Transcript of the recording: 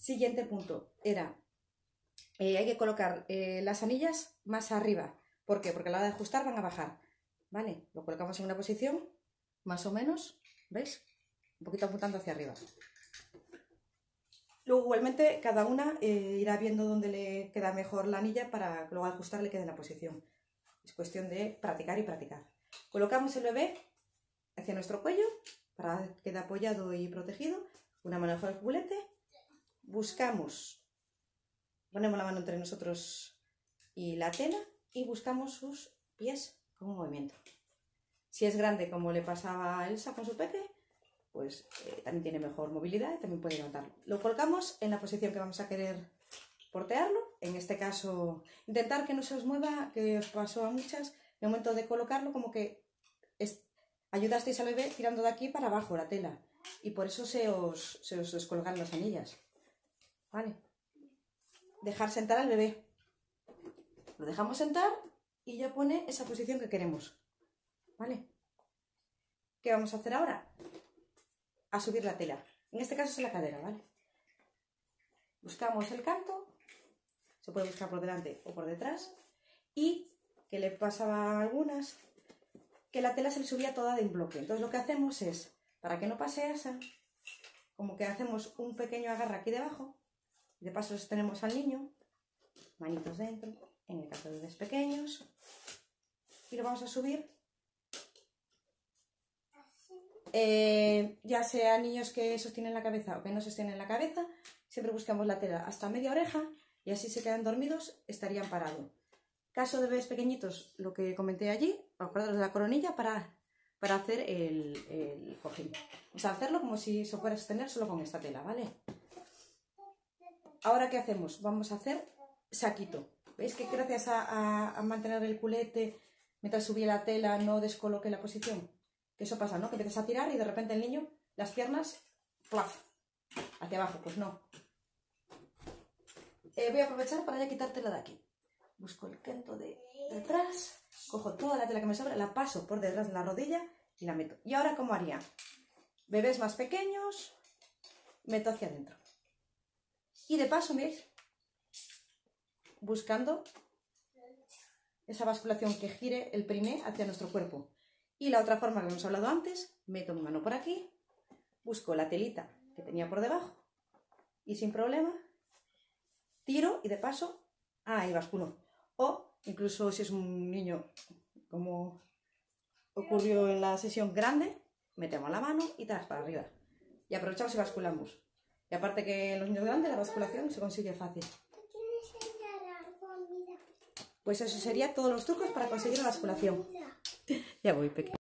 Siguiente punto era, eh, hay que colocar eh, las anillas más arriba. ¿Por qué? Porque a la hora de ajustar van a bajar. ¿Vale? Lo colocamos en una posición, más o menos, ¿veis? Un poquito apuntando hacia arriba. Luego igualmente cada una eh, irá viendo dónde le queda mejor la anilla para luego ajustar le quede en la posición. Es cuestión de practicar y practicar. Colocamos el bebé hacia nuestro cuello para que quede apoyado y protegido. Una mano bajo el. Buscamos, ponemos la mano entre nosotros y la tela y buscamos sus pies con un movimiento. Si es grande como le pasaba a Elsa con su peque, pues eh, también tiene mejor movilidad y también puede levantarlo. Lo colocamos en la posición que vamos a querer portearlo. En este caso, intentar que no se os mueva, que os pasó a muchas, en el momento de colocarlo, como que ayudasteis al bebé tirando de aquí para abajo la tela. Y por eso se os, se os descolgan las anillas. ¿Vale? Dejar sentar al bebé. Lo dejamos sentar y ya pone esa posición que queremos. ¿Vale? ¿Qué vamos a hacer ahora? a subir la tela. En este caso es la cadera, ¿vale? Buscamos el canto, se puede buscar por delante o por detrás, y que le pasaba a algunas que la tela se le subía toda de un bloque. Entonces lo que hacemos es, para que no pase esa, como que hacemos un pequeño agarre aquí debajo, de paso sostenemos al niño, manitos dentro, en el caso de bebés pequeños, y lo vamos a subir eh, ya sea niños que sostienen la cabeza o que no sostienen la cabeza, siempre buscamos la tela hasta media oreja y así se quedan dormidos, estarían parados. Caso de bebés pequeñitos, lo que comenté allí, acordaros de la coronilla para, para hacer el, el cojín. Vamos a hacerlo como si se fuera a sostener solo con esta tela, ¿vale? Ahora, ¿qué hacemos? Vamos a hacer saquito. ¿Veis que gracias a, mantener el culete mientras subía la tela no descoloque la posición? Que eso pasa, ¿no? Que empiezas a tirar y de repente el niño, las piernas, ¡plaf! Hacia abajo, pues no. Eh, voy a aprovechar para ya quitártela de aquí. Busco el canto de detrás, cojo toda la tela que me sobra, la paso por detrás de la rodilla y la meto. ¿Y ahora cómo haría? Bebés más pequeños, meto hacia adentro. Y de paso, ¿veis? Buscando esa basculación que gire el primer hacia nuestro cuerpo. Y la otra forma que hemos hablado antes, meto mi mano por aquí, busco la telita que tenía por debajo y sin problema tiro y de paso, ah, ahí basculo. O incluso si es un niño como ocurrió en la sesión grande, metemos la mano y tras para arriba. Y aprovechamos y basculamos. Y aparte que en los niños grandes la basculación se consigue fácil. Pues eso sería todos los trucos para conseguir la basculación. Ya voy, pequeño.